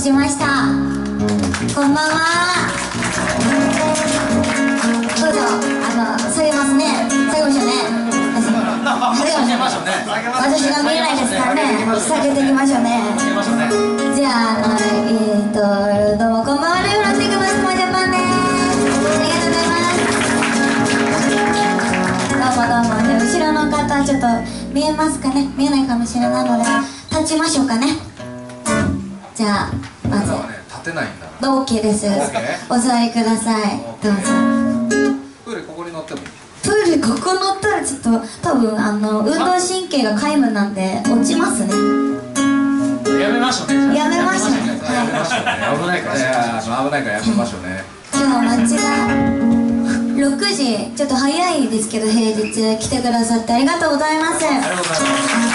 しました。こんばんは。どうぞ。あの下げますね。下げましょうね。下げましょう私が見えないですからね。下げていきましょうね。じゃあえっ、ー、とどうもこんばんは。レオラティックマスコマジャパンです。ありがとうございます。どうもどうも。で後ろの方ちょっと見えますかね。見えないかもしれないので立ちましょうかね。じゃあまず立てないんだ OK です。お座りください。どうぞ。プールここに乗ってもいい？プールここ乗ったらちょっと多分あの運動神経が皆無なんで落ちますね。やめましょうね。やめましょうはい危ないから危ないからやめましょうね。今日街が6時ちょっと早いですけど平日来てくださってありがとうございます。ありがとうありがとうござ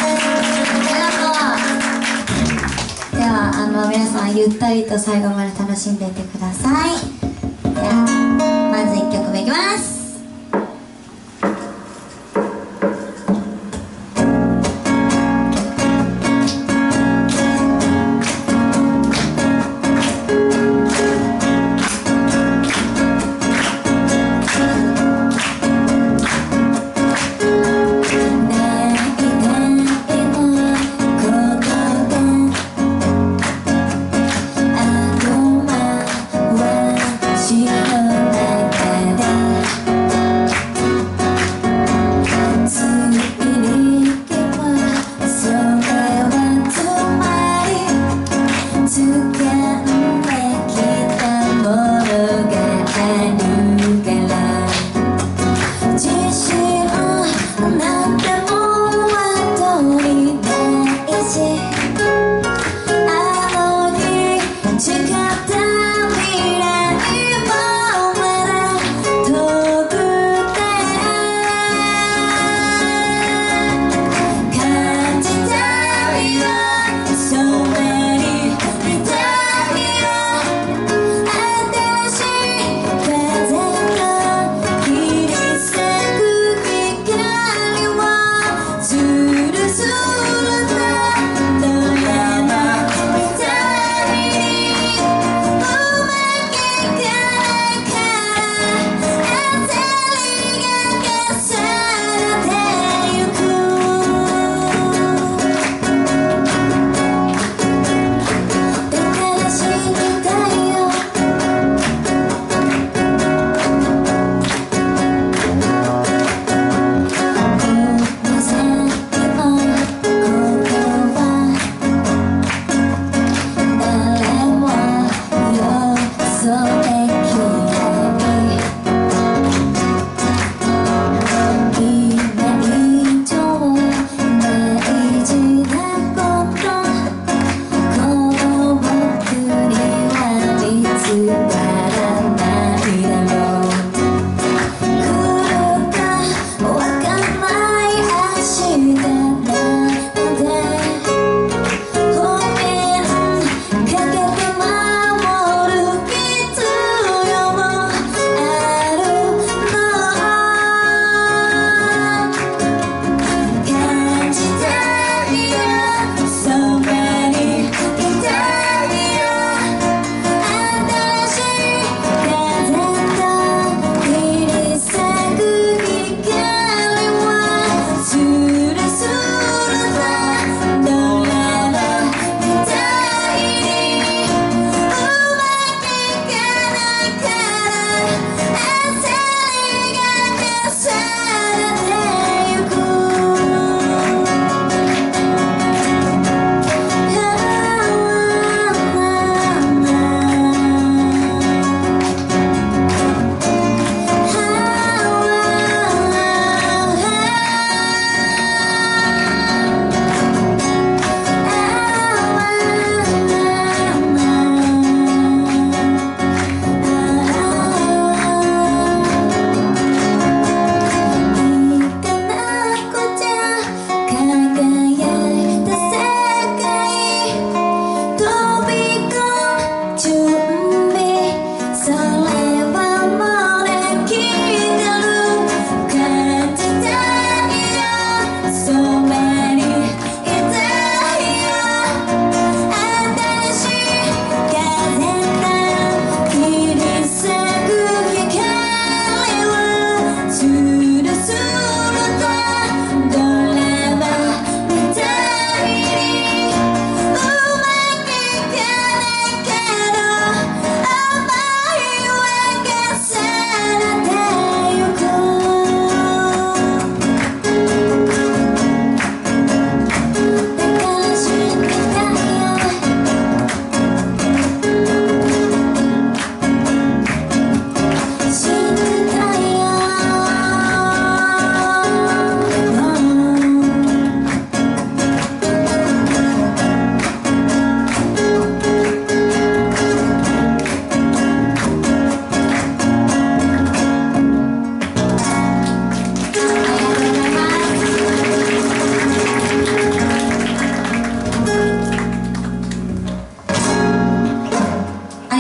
います。ではあの皆さんゆったりと最後まで楽しんでいってください。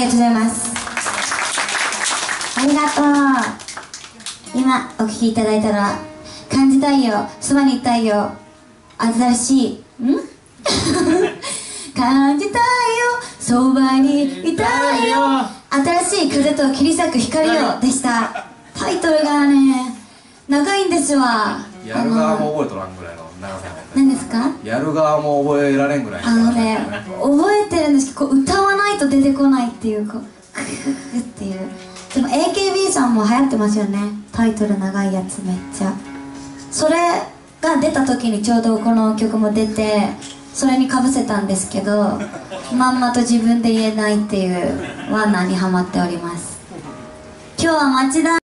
りがとう。ございますありがとう。今お聴きいただいたのは「感じたいよそばにいたいよ新しい」ん？感じたいよそばにいたいよ。新しい風と切り裂く光よでした。タイトルがね長いんですわ。やる側も覚えとらんぐらいのか？やる側も覚えられんぐらいあのね覚えてるんですけど歌わないと出てこないっていうこうクーっていう。でも AKB さんも流行ってますよね。タイトル長いやつめっちゃ。それが出た時にちょうどこの曲も出てそれにかぶせたんですけどまんまと自分で言えないっていう罠にはまっております。今日は町田